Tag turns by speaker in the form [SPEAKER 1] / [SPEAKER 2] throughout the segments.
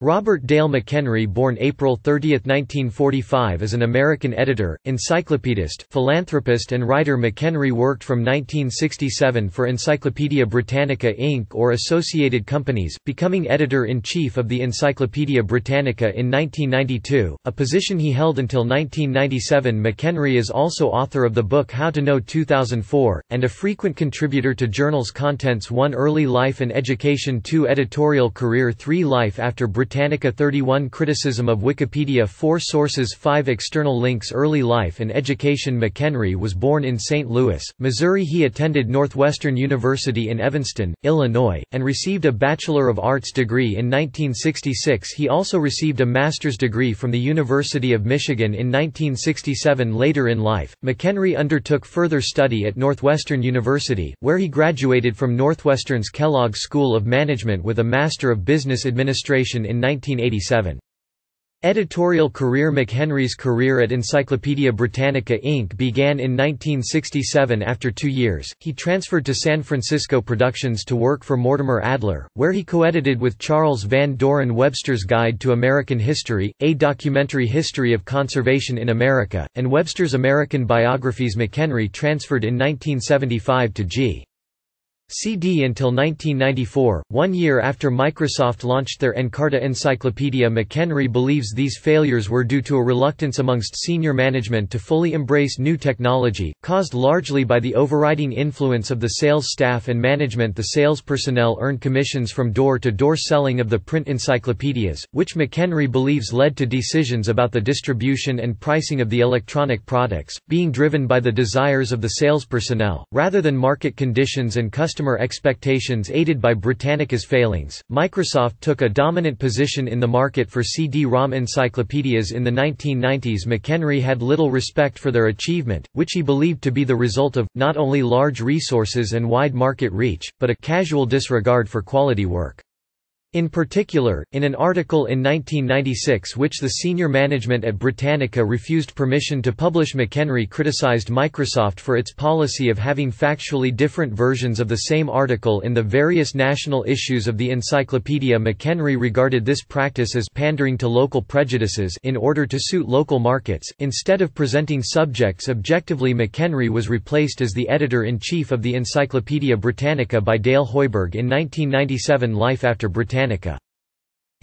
[SPEAKER 1] Robert Dale McHenry born April 30, 1945 is an American editor, encyclopedist, philanthropist and writer McHenry worked from 1967 for Encyclopaedia Britannica Inc. or associated companies, becoming editor-in-chief of the Encyclopaedia Britannica in 1992, a position he held until 1997 McHenry is also author of the book How to Know 2004, and a frequent contributor to journals Contents 1 Early Life and Education 2 Editorial Career 3 Life After Britannica Britannica 31 Criticism of Wikipedia 4 Sources 5 External links Early life and education McHenry was born in St. Louis, Missouri He attended Northwestern University in Evanston, Illinois, and received a Bachelor of Arts degree in 1966 He also received a master's degree from the University of Michigan in 1967 Later in life, McHenry undertook further study at Northwestern University, where he graduated from Northwestern's Kellogg School of Management with a Master of Business Administration in 1987. Editorial career McHenry's career at Encyclopaedia Britannica Inc. began in 1967 after two years, he transferred to San Francisco Productions to work for Mortimer Adler, where he co-edited with Charles Van Doren Webster's Guide to American History, A Documentary History of Conservation in America, and Webster's American Biographies McHenry transferred in 1975 to G. CD until 1994, one year after Microsoft launched their Encarta Encyclopedia McHenry believes these failures were due to a reluctance amongst senior management to fully embrace new technology, caused largely by the overriding influence of the sales staff and management. The sales personnel earned commissions from door-to-door -door selling of the print encyclopedias, which McHenry believes led to decisions about the distribution and pricing of the electronic products, being driven by the desires of the sales personnel, rather than market conditions and customer customer expectations aided by Britannica's failings. Microsoft took a dominant position in the market for CD-ROM encyclopedias in the 1990s. McHenry had little respect for their achievement, which he believed to be the result of, not only large resources and wide market reach, but a casual disregard for quality work. In particular, in an article in 1996 which the senior management at Britannica refused permission to publish McHenry criticized Microsoft for its policy of having factually different versions of the same article in the various national issues of the encyclopedia McHenry regarded this practice as pandering to local prejudices in order to suit local markets. Instead of presenting subjects objectively McHenry was replaced as the editor-in-chief of the Encyclopaedia Britannica by Dale Hoiberg in 1997 Life after Britannica Britannica.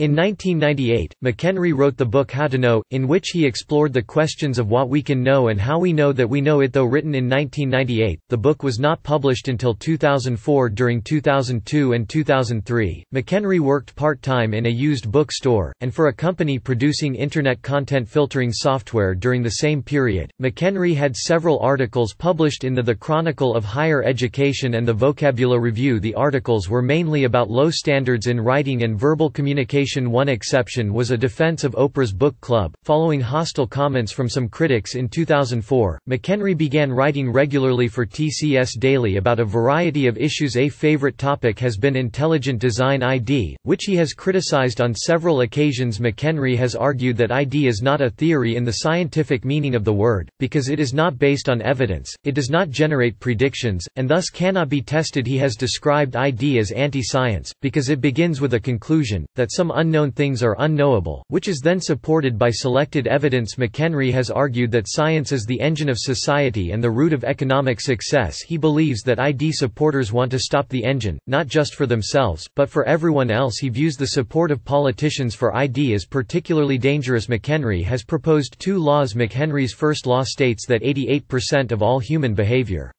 [SPEAKER 1] In 1998, McHenry wrote the book How to Know, in which he explored the questions of what we can know and how we know that we know it. Though written in 1998, the book was not published until 2004. During 2002 and 2003, McHenry worked part time in a used bookstore, and for a company producing Internet content filtering software during the same period. McHenry had several articles published in the The Chronicle of Higher Education and the Vocabula Review. The articles were mainly about low standards in writing and verbal communication one exception was a defense of Oprah's book club. Following hostile comments from some critics in 2004, McHenry began writing regularly for TCS Daily about a variety of issues. A favorite topic has been intelligent design ID, which he has criticized on several occasions. McHenry has argued that ID is not a theory in the scientific meaning of the word, because it is not based on evidence, it does not generate predictions, and thus cannot be tested. He has described ID as anti science, because it begins with a conclusion, that some unknown things are unknowable, which is then supported by selected evidence. McHenry has argued that science is the engine of society and the root of economic success. He believes that ID supporters want to stop the engine, not just for themselves, but for everyone else. He views the support of politicians for ID as particularly dangerous. McHenry has proposed two laws. McHenry's first law states that 88% of all human behavior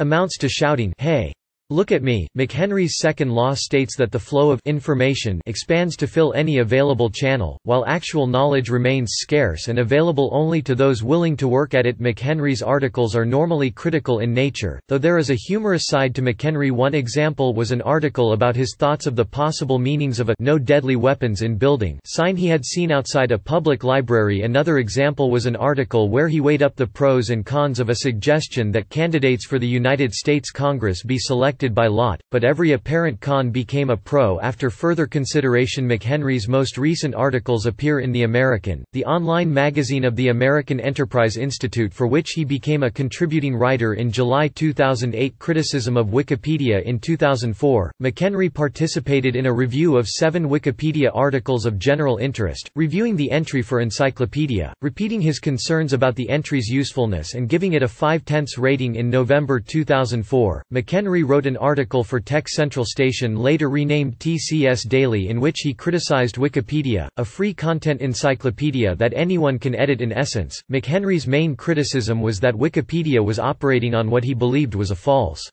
[SPEAKER 1] amounts to shouting hey Look at me. McHenry's second law states that the flow of information expands to fill any available channel, while actual knowledge remains scarce and available only to those willing to work at it. McHenry's articles are normally critical in nature, though there is a humorous side to McHenry. One example was an article about his thoughts of the possible meanings of a no deadly weapons in building sign he had seen outside a public library. Another example was an article where he weighed up the pros and cons of a suggestion that candidates for the United States Congress be selected by lot, but every apparent con became a pro after further consideration. McHenry's most recent articles appear in The American, the online magazine of the American Enterprise Institute, for which he became a contributing writer in July 2008. Criticism of Wikipedia in 2004, McHenry participated in a review of seven Wikipedia articles of general interest, reviewing the entry for Encyclopedia, repeating his concerns about the entry's usefulness and giving it a 5 tenths rating in November 2004. McHenry wrote an article for Tech Central Station later renamed TCS Daily in which he criticized Wikipedia, a free content encyclopedia that anyone can edit in essence. McHenry's main criticism was that Wikipedia was operating on what he believed was a false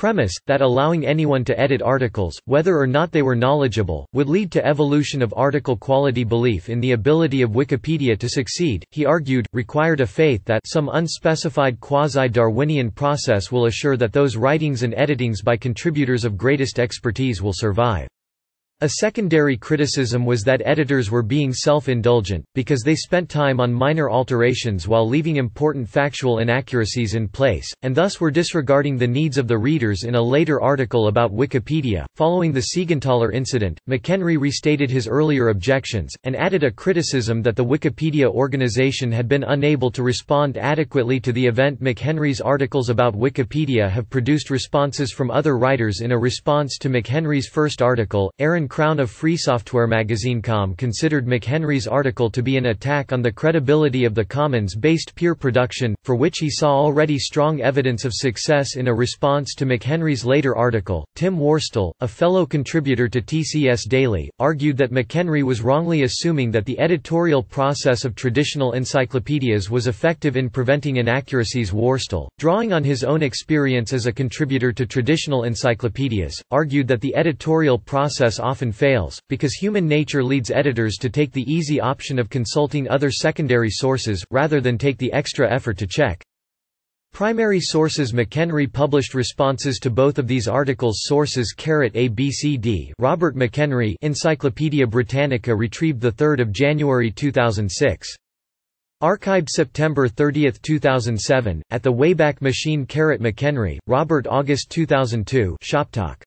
[SPEAKER 1] premise, that allowing anyone to edit articles, whether or not they were knowledgeable, would lead to evolution of article quality belief in the ability of Wikipedia to succeed, he argued, required a faith that some unspecified quasi-Darwinian process will assure that those writings and editings by contributors of greatest expertise will survive. A secondary criticism was that editors were being self-indulgent, because they spent time on minor alterations while leaving important factual inaccuracies in place, and thus were disregarding the needs of the readers in a later article about Wikipedia. Following the Siegenthaler incident, McHenry restated his earlier objections, and added a criticism that the Wikipedia organization had been unable to respond adequately to the event. McHenry's articles about Wikipedia have produced responses from other writers in a response to McHenry's first article. Aaron Krowne of Free Software magazine.com considered McHenry's article to be an attack on the credibility of the Commons-based peer production, for which he saw already strong evidence of success in a response to McHenry's later article. Tim Worstall, a fellow contributor to TCS Daily, argued that McHenry was wrongly assuming that the editorial process of traditional encyclopedias was effective in preventing inaccuracies. Worstall, drawing on his own experience as a contributor to traditional encyclopedias, argued that the editorial process often often fails, because human nature leads editors to take the easy option of consulting other secondary sources, rather than take the extra effort to check. Primary sources McHenry published responses to both of these articles sources Carrot ABCD Robert McHenry Encyclopaedia Britannica retrieved 3 January 2006. Archived September 30, 2007, at the Wayback Machine Carrot McHenry, Robert August 2002 Shoptalk.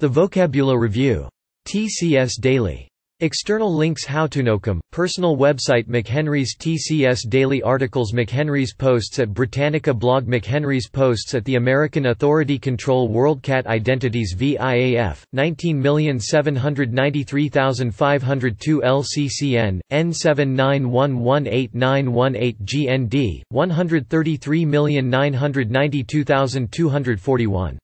[SPEAKER 1] The Vocabula Review TCS Daily. External links HowToKnowCom, personal website McHenry's TCS Daily Articles McHenry's posts at Britannica blog McHenry's posts at the American Authority Control WorldCat Identities VIAF, 19793502 LCCN, N79118918 GND, 133992241